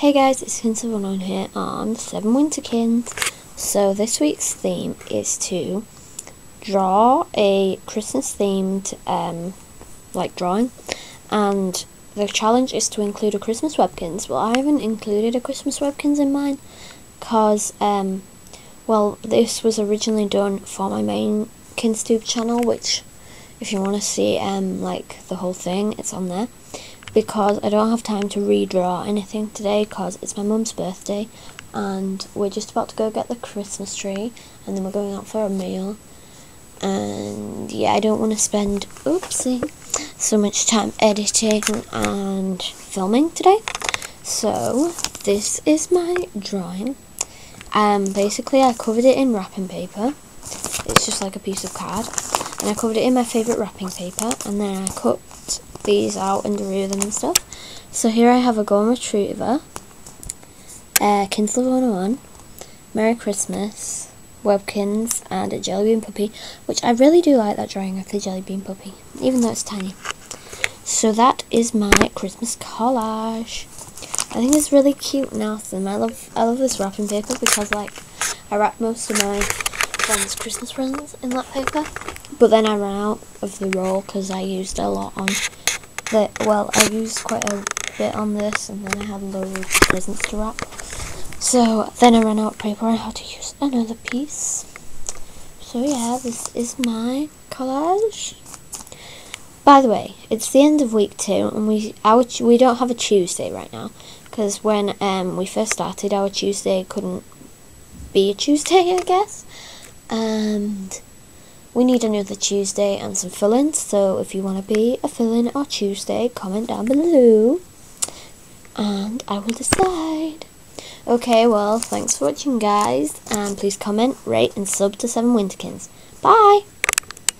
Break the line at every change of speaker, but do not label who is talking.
Hey guys, it's Kinson on here on Seven WiinterKinz. So this week's theme is to draw a Christmas themed um like drawing and the challenge is to include a Christmas Webkinz. Well I haven't included a Christmas Webkinz in mine because um well this was originally done for my main KinsTube channel which if you want to see um like the whole thing it's on there because I don't have time to redraw anything today because it's my mum's birthday and we're just about to go get the Christmas tree and then we're going out for a meal. And yeah I don't want to spend oopsie so much time editing and filming today. So this is my drawing. Um basically I covered it in wrapping paper. It's just like a piece of card. And I covered it in my favourite wrapping paper and then I cut these out and drew them and stuff. So here I have a Golden Retriever, uh, Kinsley 101, Merry Christmas, Webkinz, and a Jelly Bean Puppy, which I really do like that drawing of the Jelly Bean Puppy, even though it's tiny. So that is my Christmas collage. I think it's really cute and awesome. I love I love this wrapping paper because like I wrap most of my friends' Christmas presents in that paper. But then I ran out of the roll because I used a lot on well, I used quite a bit on this and then I had loads of presents to wrap. So then I ran out of paper I had to use another piece. So yeah, this is my collage. By the way, it's the end of week two and we our we don't have a Tuesday right now because when um, we first started our Tuesday couldn't be a Tuesday I guess. And we need another Tuesday and some fill-ins, so if you want to be a fill-in or Tuesday, comment down below. And I will decide. Okay, well, thanks for watching, guys. And please comment, rate, and sub to 7 WiinterKinz. Bye!